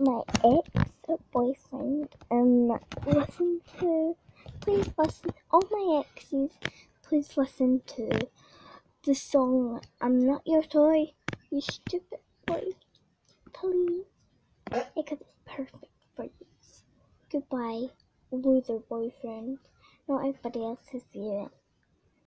my ex boyfriend um listen to please listen all my exes please listen to the song I'm not your toy, you stupid boy. Please. Because it's perfect for you. Goodbye, loser boyfriend. Not everybody else has seen it.